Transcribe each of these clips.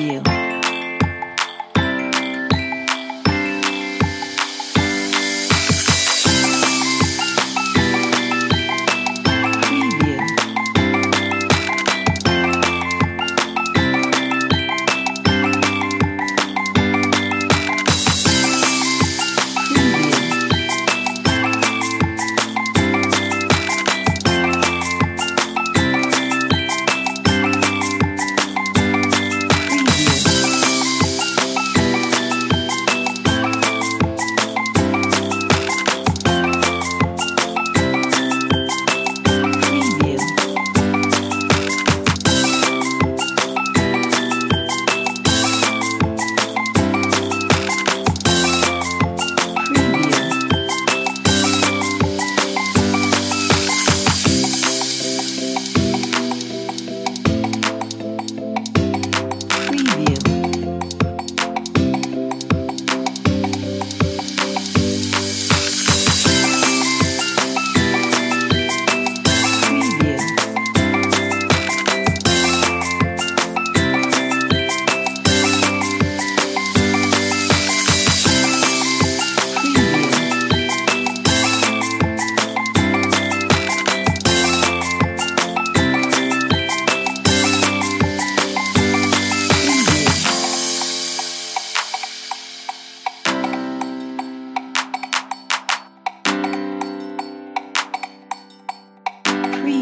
you.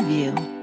you.